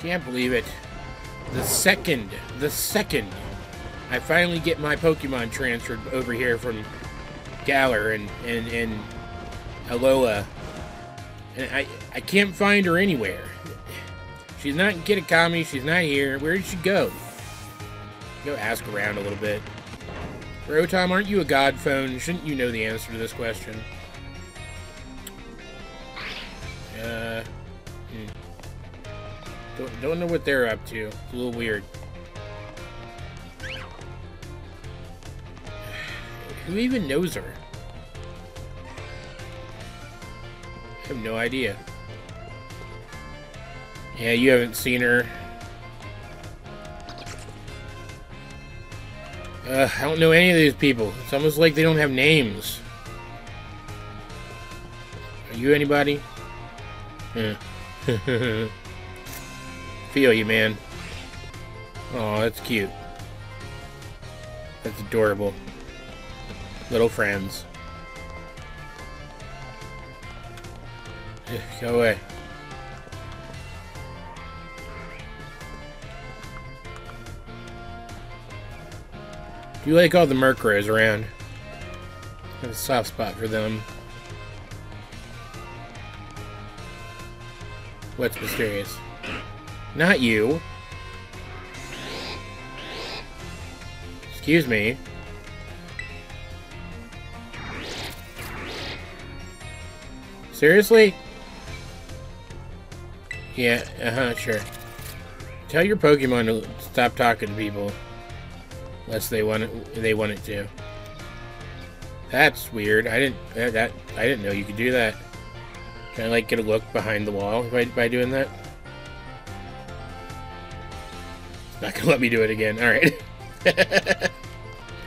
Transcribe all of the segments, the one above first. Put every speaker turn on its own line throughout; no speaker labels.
Can't believe it. The second, the second, I finally get my Pokemon transferred over here from Galar and, and, and Alola. And I, I can't find her anywhere. She's not in Kitakami, she's not here. Where did she go? Go ask around a little bit. Rotom, aren't you a god phone? Shouldn't you know the answer to this question? Don't, don't know what they're up to. It's a little weird. Who even knows her? I have no idea. Yeah, you haven't seen her. Uh, I don't know any of these people. It's almost like they don't have names. Are you anybody? Yeah. Feel you, man. Oh, that's cute. That's adorable. Little friends. Go away. Do you like all the Murkrows around? I have a soft spot for them. What's mysterious? Not you. Excuse me. Seriously? Yeah, uh-huh, sure. Tell your Pokemon to stop talking to people. Unless they want it, they want it to. That's weird. I didn't that, I didn't know you could do that. Can I like get a look behind the wall by by doing that? Not gonna let me do it again. All right.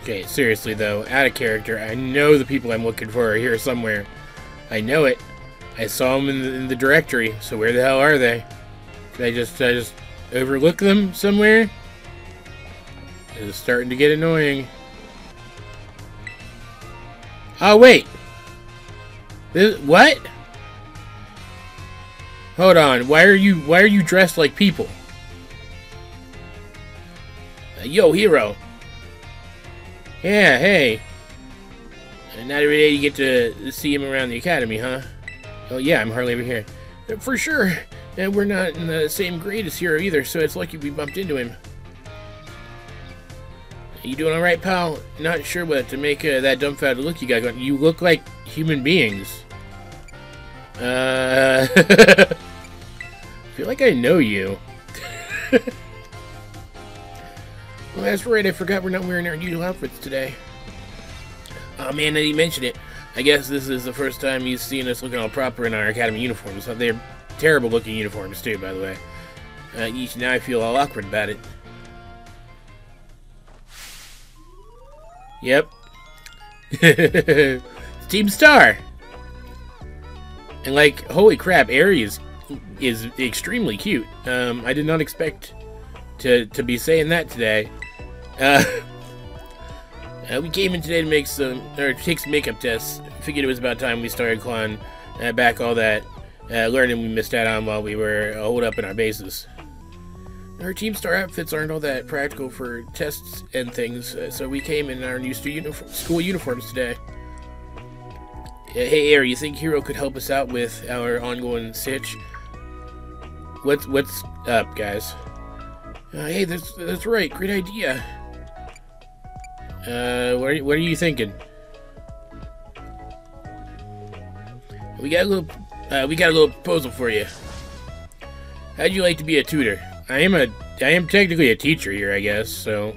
okay, seriously though, out of character. I know the people I'm looking for are here somewhere. I know it. I saw them in the, in the directory. So where the hell are they? Did I just I just overlook them somewhere? It's starting to get annoying. Oh wait. This, what? Hold on. Why are you why are you dressed like people? Yo, Hiro. Yeah, hey. Not every day you get to see him around the academy, huh? Oh yeah, I'm hardly ever here. For sure. And we're not in the same grade as Hiro either, so it's lucky we bumped into him. You doing alright, pal? Not sure what to make uh, that dumbfounded look you got going. You look like human beings. Uh... I feel like I know you. well, that's right. I forgot we're not wearing our usual outfits today. Oh man, I didn't mention it. I guess this is the first time you've seen us looking all proper in our academy uniforms. They're terrible looking uniforms too, by the way. Uh, now I feel all awkward about it. Yep. Team Star. And like, holy crap, Eri is is extremely cute. Um, I did not expect to to be saying that today. Uh, uh, we came in today to make some or take some makeup tests. Figured it was about time we started clawing uh, back all that uh, learning we missed out on while we were holed up in our bases. Our Team Star outfits aren't all that practical for tests and things, uh, so we came in our new uniform, school uniforms today. Uh, hey, Air, you think Hiro could help us out with our ongoing sitch? What's what's up, guys? Uh, hey, that's that's right. Great idea. Uh, what are, what are you thinking? We got a little uh, we got a little proposal for you. How'd you like to be a tutor? I am a I am technically a teacher here, I guess. So,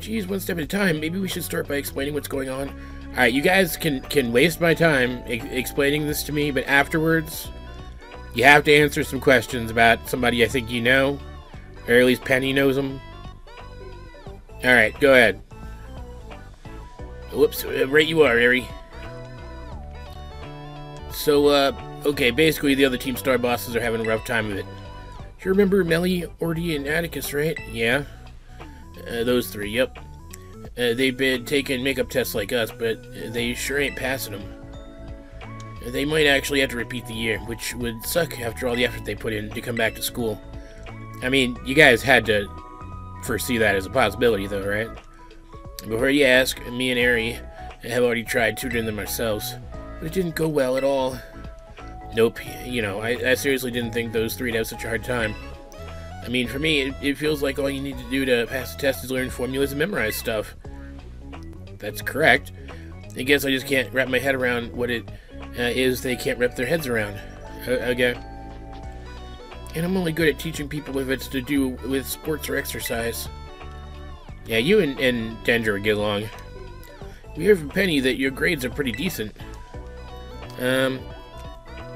geez, one step at a time. Maybe we should start by explaining what's going on. All right, you guys can can waste my time e explaining this to me, but afterwards, you have to answer some questions about somebody I think you know, or at least Penny knows them. All right, go ahead. Whoops, uh, right you are, Eri. So, uh, okay, basically the other Team Star bosses are having a rough time of it. You remember Melly, Ordy, and Atticus, right? Yeah. Uh, those three, yep. Uh, they've been taking makeup tests like us, but they sure ain't passing them. They might actually have to repeat the year, which would suck after all the effort they put in to come back to school. I mean, you guys had to foresee that as a possibility, though, right? Before you ask, me and Eri have already tried tutoring them ourselves, but it didn't go well at all. Nope, you know, I, I seriously didn't think those three would have such a hard time. I mean, for me, it, it feels like all you need to do to pass the test is learn formulas and memorize stuff. That's correct. I guess I just can't wrap my head around what it uh, is they can't wrap their heads around. Uh, again. And I'm only good at teaching people if it's to do with sports or exercise. Yeah, you and, and Danger would get along. We hear from Penny that your grades are pretty decent. Um,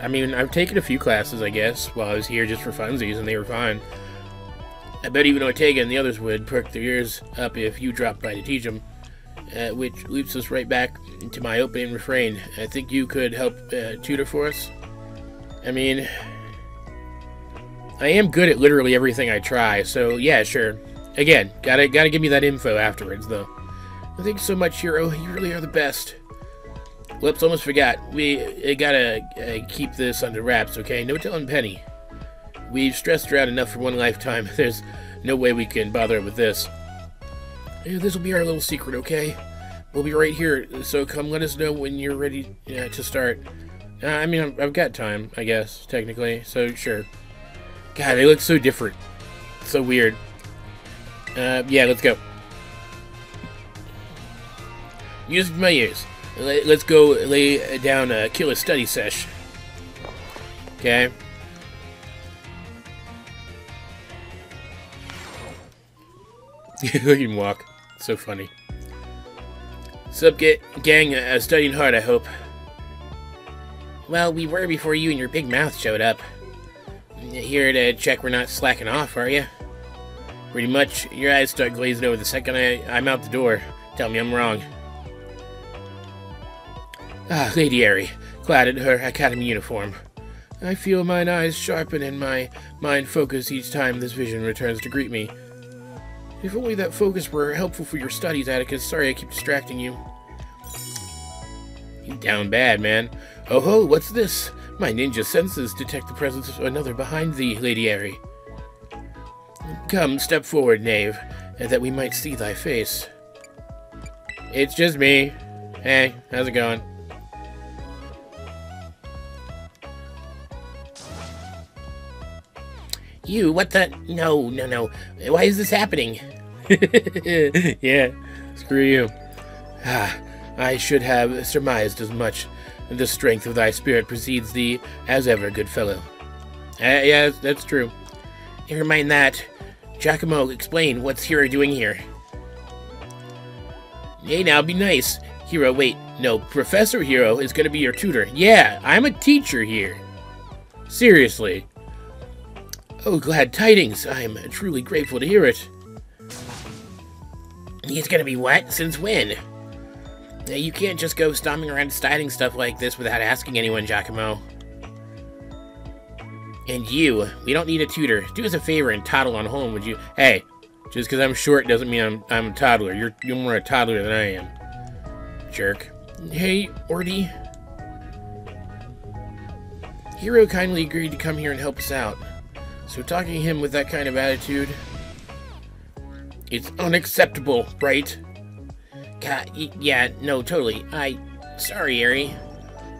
I mean, I've taken a few classes, I guess, while I was here just for funsies, and they were fine. I bet even Ortega and the others would perk their ears up if you dropped by to teach them. Uh, which leads us right back to my opening refrain. I think you could help uh, tutor for us. I mean, I am good at literally everything I try, so yeah, sure. Again, gotta gotta give me that info afterwards, though. Thanks so much, Hiro. You really are the best. Whoops, almost forgot. We uh, gotta uh, keep this under wraps, okay? No telling Penny. We've stressed her out enough for one lifetime. There's no way we can bother with this. This will be our little secret, okay? We'll be right here, so come let us know when you're ready uh, to start. Uh, I mean, I've got time, I guess, technically, so sure. God, they look so different. So weird. Uh, yeah, let's go. Music my ears. Let's go lay down a killer study sesh. Okay. Look at him walk. So funny. Sup, get, gang, uh, studying hard, I hope. Well, we were before you and your big mouth showed up. Here to check we're not slacking off, are you? Pretty much, your eyes start glazing over the second I, I'm out the door. Tell me I'm wrong. Ah, Lady Eri, clad in her academy uniform. I feel mine eyes sharpen and my mind focus each time this vision returns to greet me. If only that focus were helpful for your studies, Atticus. Sorry I keep distracting you. You down bad, man. Oh ho, what's this? My ninja senses detect the presence of another behind thee, Lady Eri. Come, step forward, knave, that we might see thy face. It's just me. Hey, how's it going? You, what the? No, no, no. Why is this happening? yeah, screw you. Ah, I should have surmised as much. The strength of thy spirit precedes thee, as ever, good fellow. Uh, yeah, that's true. Never mind that. Giacomo, explain what's Hiro doing here. Hey, now, be nice. Hiro, wait. No, Professor Hiro is going to be your tutor. Yeah, I'm a teacher here. Seriously. Oh, glad tidings. I'm truly grateful to hear it. He's gonna be what? Since when? You can't just go stomping around styling stuff like this without asking anyone, Giacomo. And you, we don't need a tutor. Do us a favor and toddle on home, would you? Hey, just because I'm short doesn't mean I'm, I'm a toddler. You're, you're more a toddler than I am. Jerk. Hey, Orty. Hiro kindly agreed to come here and help us out. So talking to him with that kind of attitude, it's unacceptable, right? God, yeah, no, totally. I, sorry, Eri.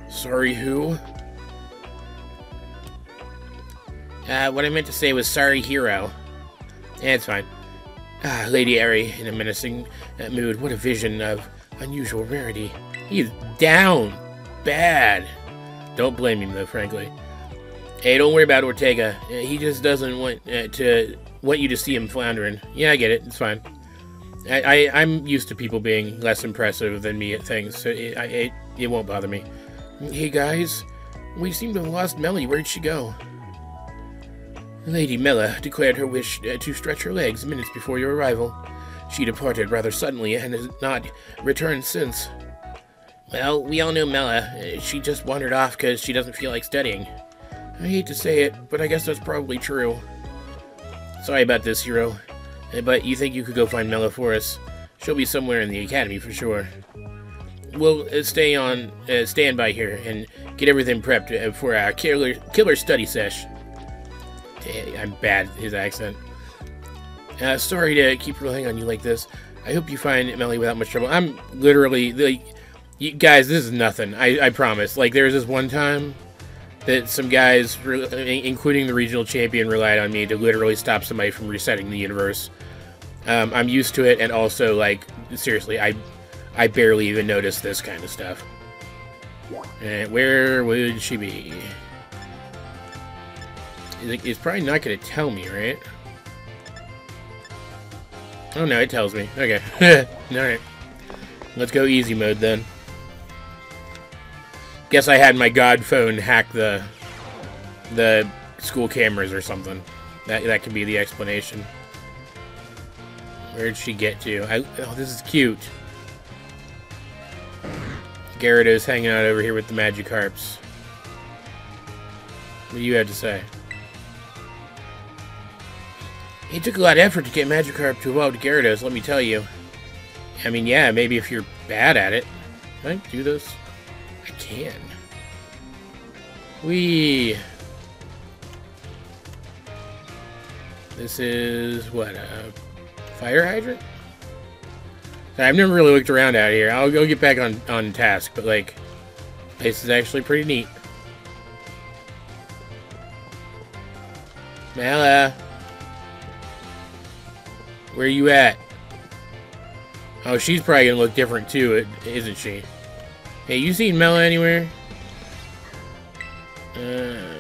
Sorry who? Uh, what I meant to say was sorry, Hiro. Yeah, it's fine. Ah, Lady Eri, in a menacing uh, mood. What a vision of unusual rarity. He's down. Bad. Don't blame him, though, frankly. Hey, don't worry about Ortega. Uh, he just doesn't want uh, to want you to see him floundering. Yeah, I get it. It's fine. I, I am used to people being less impressive than me at things, so it, I, it it won't bother me. Hey guys, we seem to have lost Melly. Where'd she go? Lady Mela declared her wish uh, to stretch her legs minutes before your arrival. She departed rather suddenly and has not returned since. Well, we all know Mela. Uh, she just wandered off because she doesn't feel like studying. I hate to say it, but I guess that's probably true. Sorry about this, Hiro. Uh, but you think you could go find Mela for us? She'll be somewhere in the academy for sure. We'll stay on, uh, stand by here and get everything prepped for our killer, killer study sesh. I'm bad at his accent. Uh, sorry to keep relying on you like this. I hope you find Melly without much trouble. I'm literally like, you guys, this is nothing. I, I promise. Like, there was this one time that some guys, including the regional champion, relied on me to literally stop somebody from resetting the universe. Um, I'm used to it, and also, like, seriously, I, I barely even notice this kind of stuff. And where would she be? It's probably not going to tell me, right? Oh no, it tells me. Okay. Alright. Let's go easy mode then. Guess I had my god phone hack the the school cameras or something. That that could be the explanation. Where'd she get to? I, oh, this is cute. Gyarados hanging out over here with the Magikarps. What do you have to say? It took a lot of effort to get Magikarp to evolve to Gyarados, let me tell you. I mean, yeah, maybe if you're bad at it. Can I do this? I can. We. This is, what, a fire hydrant? I've never really looked around out here. I'll go get back on, on task, but, like, this is actually pretty neat. Mela. Where you at? Oh, she's probably gonna look different too, isn't she? Hey, you seen Mela anywhere? Uh...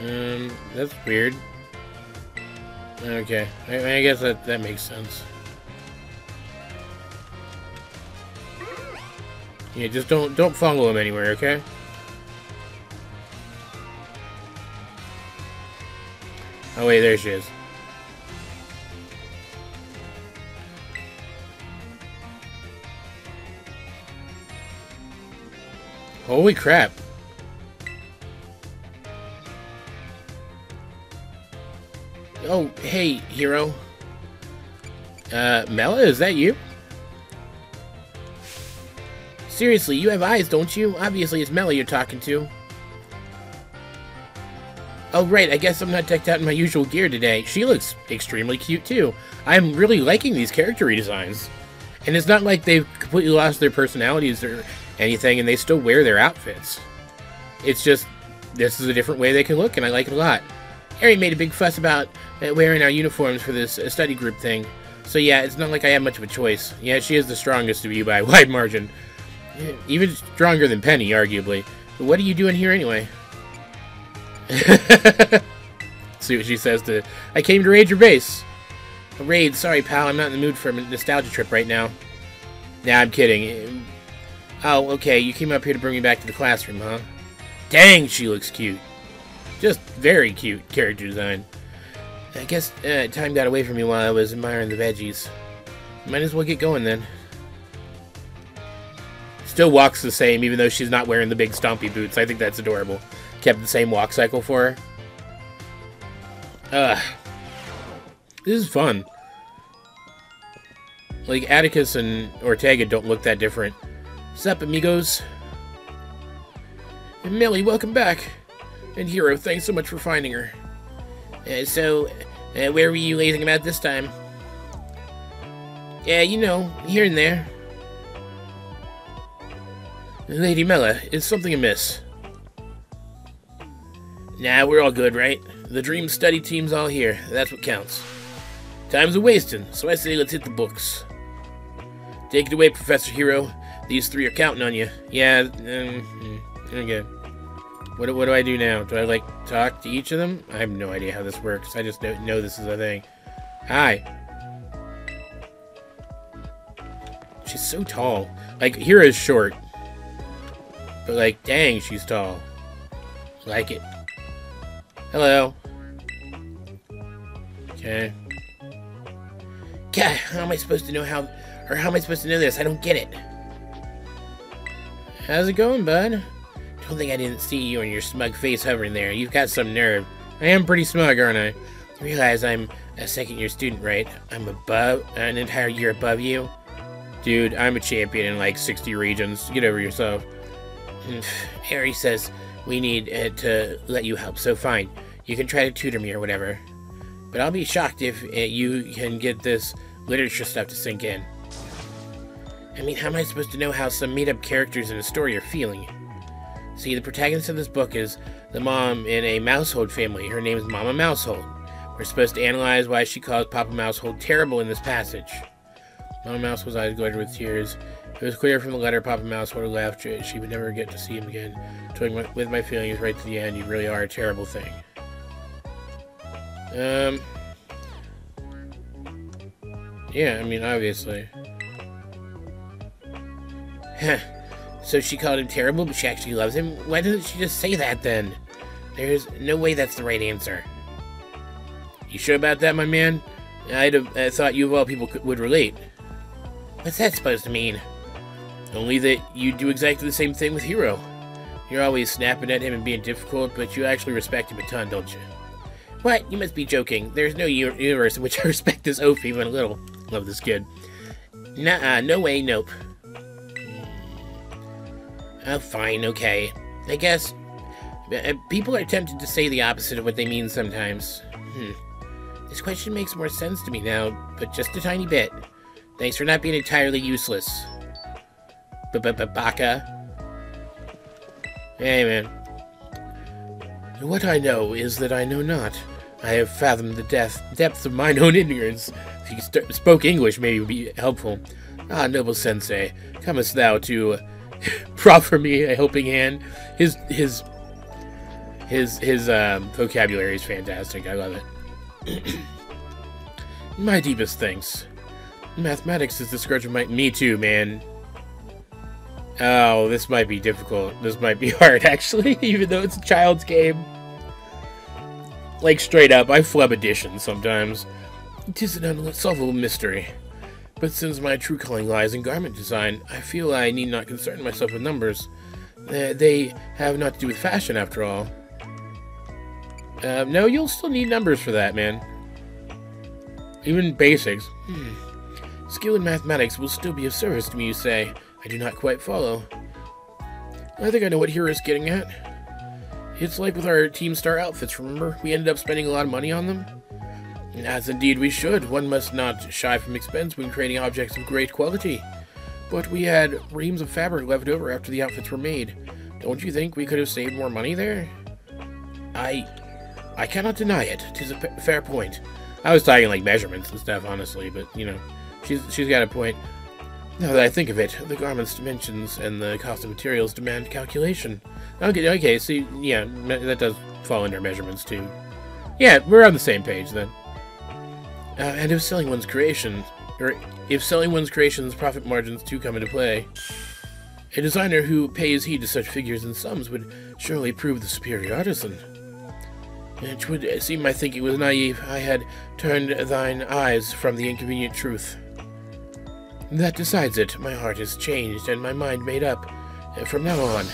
Um, that's weird. Okay, I, I guess that, that makes sense. Yeah, just don't don't follow him anywhere, okay? Oh wait, there she is. Holy crap. Oh, hey, Hiro. Uh, Mela, is that you? Seriously, you have eyes, don't you? Obviously, it's Mela you're talking to. Oh, right, I guess I'm not decked out in my usual gear today. She looks extremely cute, too. I'm really liking these character redesigns. And it's not like they've completely lost their personalities or anything, and they still wear their outfits. It's just, this is a different way they can look, and I like it a lot. Harry made a big fuss about uh, wearing our uniforms for this uh, study group thing. So yeah, it's not like I have much of a choice. Yeah, she is the strongest of you by a wide margin. Even stronger than Penny, arguably. But what are you doing here anyway? See what she says to... I came to raid your base. Raid? Sorry, pal. I'm not in the mood for a nostalgia trip right now. Nah, I'm kidding. Oh, okay. You came up here to bring me back to the classroom, huh? Dang, she looks cute. Just very cute character design. I guess uh, time got away from me while I was admiring the veggies. Might as well get going then. Still walks the same, even though she's not wearing the big stompy boots. I think that's adorable kept the same walk cycle for her. Ugh. This is fun. Like, Atticus and Ortega don't look that different. Sup, amigos? And Millie, welcome back. And Hiro, thanks so much for finding her. Uh, so, uh, where were you lazing about this time? Yeah, you know, here and there. Lady Mela, is something amiss? Nah, we're all good, right? The Dream Study team's all here. That's what counts. Time's a wasting, so I say let's hit the books. Take it away, Professor Hiro. These three are counting on you. Yeah, um, okay. What, what do I do now? Do I, like, talk to each of them? I have no idea how this works. I just don't know this is a thing. Hi. She's so tall. Like, Hiro's short. But, like, dang, she's tall. Like it. Hello. Okay. God, how am I supposed to know how, or how am I supposed to know this? I don't get it. How's it going, bud? Don't think I didn't see you and your smug face hovering there. You've got some nerve. I am pretty smug, aren't I? realize I'm a second year student, right? I'm above, an entire year above you. Dude, I'm a champion in like 60 regions. Get over yourself. Harry says we need uh, to let you help, so fine. You can try to tutor me or whatever. But I'll be shocked if uh, you can get this literature stuff to sink in. I mean, how am I supposed to know how some made-up characters in a story are feeling? See, the protagonist of this book is the mom in a mousehold family. Her name is Mama Mousehold. We're supposed to analyze why she calls Papa Mousehold terrible in this passage. Mama Mouse was eyes glowed with tears. It was clear from the letter Papa Mouse would have left she would never get to see him again. Toying with my feelings right to the end, you really are a terrible thing. Um. Yeah, I mean, obviously. So she called him terrible, but she actually loves him? Why doesn't she just say that then? There's no way that's the right answer. You sure about that, my man? I'd have I thought you of all people could, would relate. What's that supposed to mean? Only that you do exactly the same thing with Hiro. You're always snapping at him and being difficult, but you actually respect him a ton, don't you? What? You must be joking. There's no universe in which I respect this oaf even a little. Love this kid. Nah, no way, nope. Oh, fine, okay. I guess uh, people are tempted to say the opposite of what they mean sometimes. Hmm. This question makes more sense to me now, but just a tiny bit. Thanks for not being entirely useless. B-b-b-baka. Hey, man. What I know is that I know not. I have fathomed the depth, depths of mine own ignorance. If you spoke English, maybe it would be helpful. Ah, noble sensei, comest thou to proffer me a helping hand? His his his his um, vocabulary is fantastic. I love it. my deepest thanks. Mathematics is the scourge of my. Me too, man. Oh, this might be difficult. This might be hard, actually, even though it's a child's game. Like, straight up, I flub addition sometimes. It is an unsolvable mystery. But since my true calling lies in garment design, I feel I need not concern myself with numbers. They have not to do with fashion, after all. Uh, no, you'll still need numbers for that, man. Even basics. Hmm. Skill in mathematics will still be of service to me, you say. I do not quite follow. I think I know what Hiro's getting at. It's like with our Team Star outfits, remember? We ended up spending a lot of money on them. As indeed we should. One must not shy from expense when creating objects of great quality. But we had reams of fabric left over after the outfits were made. Don't you think we could have saved more money there? I... I cannot deny it. Tis a fair point. I was talking like measurements and stuff, honestly, but, you know, she's she's got a point. Now that I think of it, the garment's dimensions and the cost of materials demand calculation. Okay, okay, so yeah, that does fall under measurements too. Yeah, we're on the same page then. Uh, and if selling one's creations, or if selling one's creations, profit margins do come into play. A designer who pays heed to such figures and sums would surely prove the superior artisan. It would seem my thinking was naive. I had turned thine eyes from the inconvenient truth. That decides it. My heart is changed and my mind made up. From now on,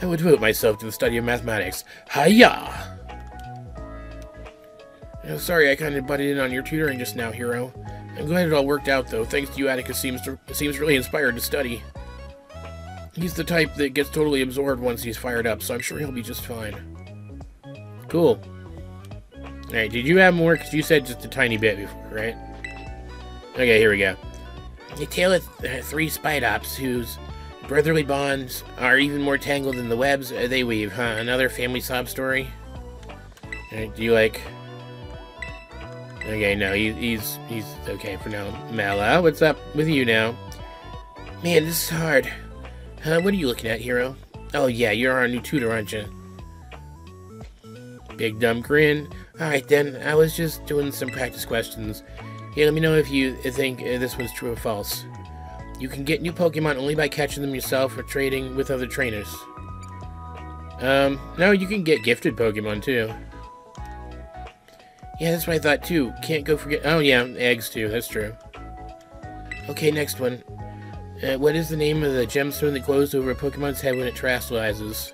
I would devote myself to the study of mathematics. Hiya! Oh, sorry I kind of butted in on your tutoring just now, Hiro. I'm glad it all worked out, though. Thanks to you, Atticus seems to, seems really inspired to study. He's the type that gets totally absorbed once he's fired up, so I'm sure he'll be just fine. Cool. Alright, did you have more? Because you said just a tiny bit before, right? Okay, here we go. A tale of uh, three Spidops whose brotherly bonds are even more tangled than the webs uh, they weave, huh? Another family sob story? Right, do you like... Okay, no, he, he's he's okay for now. Mela, what's up with you now? Man, this is hard. Huh, what are you looking at, Hiro? Oh yeah, you're our new tutor, aren't you? Big dumb grin. Alright then, I was just doing some practice questions. Yeah, let me know if you think this was true or false. You can get new Pokemon only by catching them yourself or trading with other trainers. Um, no, you can get gifted Pokemon too. Yeah, that's what I thought too. Can't go forget- oh yeah, eggs too, that's true. Okay, next one. Uh, what is the name of the gemstone that glows over a Pokemon's head when it terastallizes?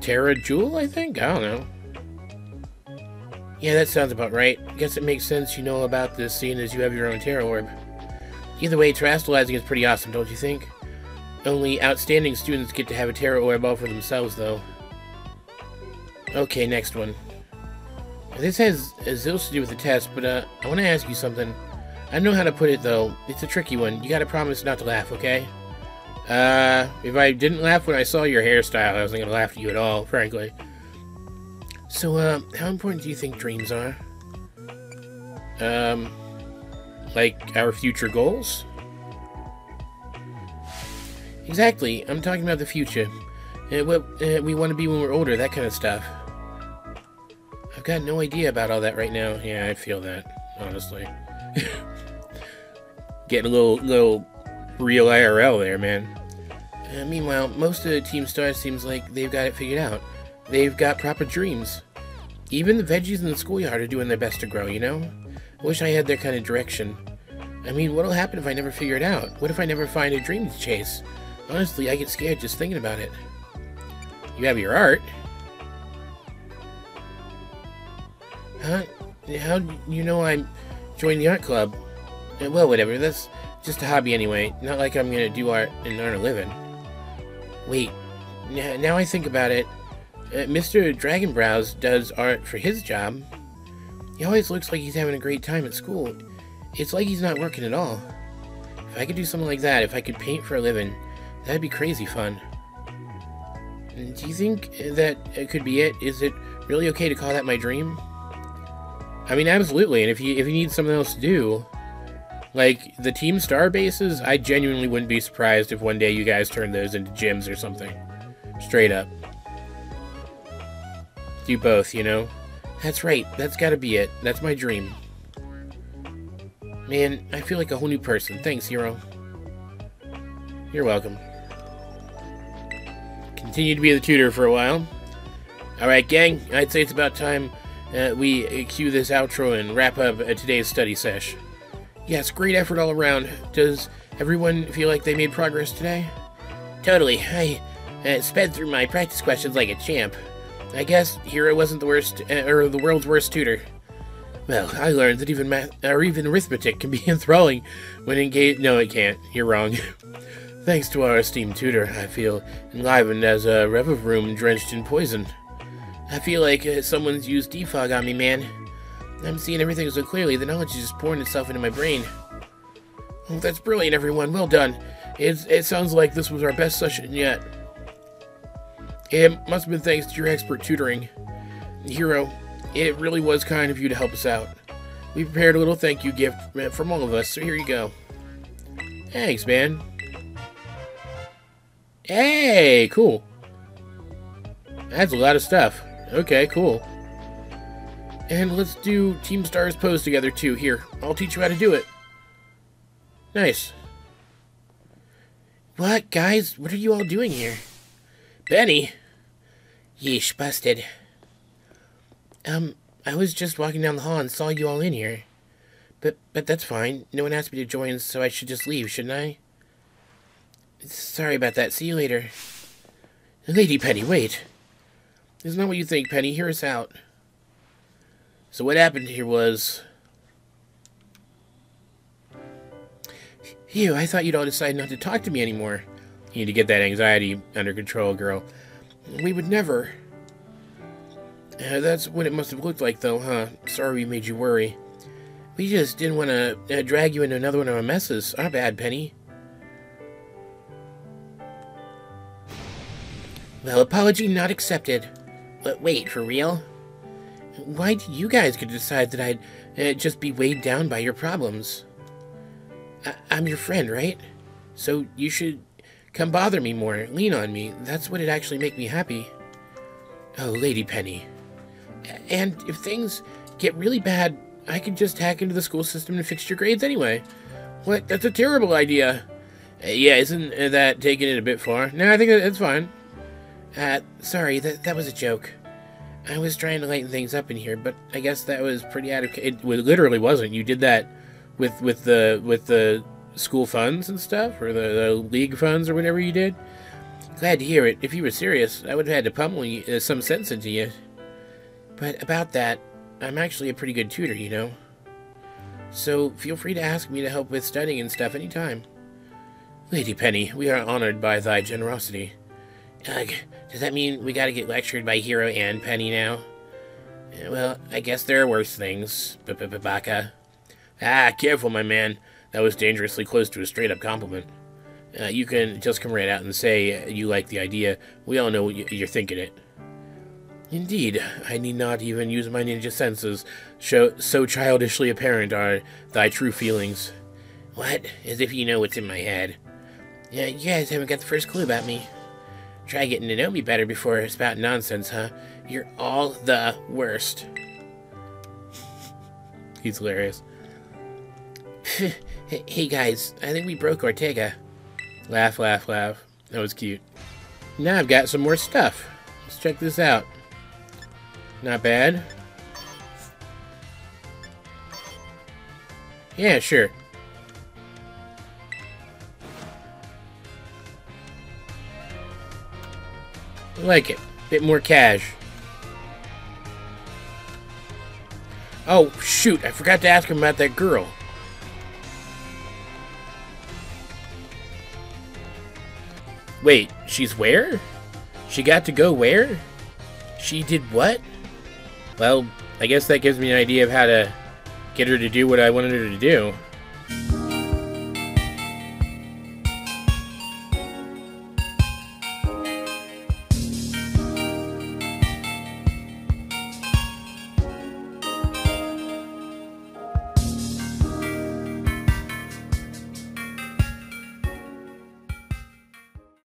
Tera Jewel, I think? I don't know. Yeah, that sounds about right. Guess it makes sense you know about this, seeing as you have your own Tera Orb. Either way, terastallizing is pretty awesome, don't you think? Only outstanding students get to have a Tera Orb all for themselves, though. Okay, next one. This has zilch to do with the test, but uh, I want to ask you something. I know how to put it, though. It's a tricky one. You gotta promise not to laugh, okay? Uh, if I didn't laugh when I saw your hairstyle, I wasn't gonna laugh at you at all, frankly. So, uh, how important do you think dreams are? Um, like our future goals? Exactly. I'm talking about the future. Uh, what uh, we want to be when we're older, that kind of stuff. I've got no idea about all that right now. Yeah, I feel that, honestly. Getting a little, little real IRL there, man. Uh, meanwhile, most of the Team Stars seems like they've got it figured out. They've got proper dreams. Even the veggies in the schoolyard are doing their best to grow, you know? Wish I had their kind of direction. I mean, what'll happen if I never figure it out? What if I never find a dream to chase? Honestly, I get scared just thinking about it. You have your art. Huh? How you know I'm joining the art club? Uh, well, whatever. That's just a hobby anyway. Not like I'm gonna do art and earn a living. Wait. Now I think about it. Uh, Mr. Dragonbrows does art for his job. He always looks like he's having a great time at school. It's like he's not working at all. If I could do something like that, if I could paint for a living, that'd be crazy fun. Do you think that it could be it? Is it really okay to call that my dream? I mean, absolutely. And if you if you need something else to do, like the Team Star bases, I genuinely wouldn't be surprised if one day you guys turn those into gyms or something. Straight up. Do both, you know? That's right. That's gotta be it. That's my dream. Man, I feel like a whole new person. Thanks, Hiro. You're welcome. Continue to be the tutor for a while. Alright, gang. I'd say it's about time uh, we cue this outro and wrap up uh, today's study sesh. Yes, great effort all around. Does everyone feel like they made progress today? Totally. I uh, sped through my practice questions like a champ. I guess Hiro wasn't the worst, uh, or the world's worst tutor. Well, I learned that even math, or even arithmetic can be enthralling when engaged. No, it can't. You're wrong. Thanks to our esteemed tutor, I feel enlivened as a Revavroom drenched in poison. I feel like uh, someone's used defog on me, man. I'm seeing everything so clearly, the knowledge is just pouring itself into my brain. Oh, that's brilliant, everyone. Well done. It's, it sounds like this was our best session yet. It must have been thanks to your expert tutoring. Hiro, it really was kind of you to help us out. We prepared a little thank you gift from all of us, so here you go. Thanks, man. Hey, cool. That's a lot of stuff. Okay, cool. And let's do Team Stars pose together too. Here, I'll teach you how to do it. Nice. What, guys? What are you all doing here? Penny? Yeesh, busted. Um, I was just walking down the hall and saw you all in here. But, but that's fine. No one asked me to join, so I should just leave, shouldn't I? Sorry about that. See you later. Lady Penny, wait. Isn't that what you think, Penny? Hear us out. So what happened here was... Phew, I thought you'd all decide not to talk to me anymore. You need to get that anxiety under control, girl. We would never. Uh, that's what it must have looked like, though, huh? Sorry we made you worry. We just didn't want to uh, drag you into another one of our messes. Our bad, Penny. Well, apology not accepted. But wait, for real? Why do you guys get to decide that I'd uh, just be weighed down by your problems? I I'm your friend, right? So you should come bother me more, lean on me. That's what'd actually make me happy. Oh, Lady Penny. And if things get really bad, I can just hack into the school system and fix your grades anyway. What? That's a terrible idea. Uh, yeah, isn't that taking it a bit far? No, I think that's fine. Uh, sorry, that, that was a joke. I was trying to lighten things up in here, but I guess that was pretty adequate. It, it literally wasn't. You did that with with the with the school funds and stuff, or the, the league funds, or whatever you did. Glad to hear it. If you were serious, I would have had to pummel you, uh, some sense into you. But about that, I'm actually a pretty good tutor, you know. So feel free to ask me to help with studying and stuff anytime. Lady Penny, we are honored by thy generosity. Ugh, does that mean we gotta get lectured by Hiro and Penny now? Well, I guess there are worse things, Baka. Ah, careful, my man. That was dangerously close to a straight-up compliment. Uh, you can just come right out and say you like the idea. We all know you're thinking it. Indeed, I need not even use my ninja senses. Show, so childishly apparent are thy true feelings. What? As if you know what's in my head. Yeah, you guys haven't got the first clue about me. Try getting to know me better before I spout nonsense, huh? You're all the worst. He's hilarious. hey guys, I think we broke Ortega. Laugh, laugh, laugh. That was cute. Now I've got some more stuff. Let's check this out. Not bad. Yeah, sure. I like it. Bit more cash. Oh, shoot. I forgot to ask him about that girl. Wait, she's where? She got to go where? She did what? Well, I guess that gives me an idea of how to get her to do what I wanted her to do.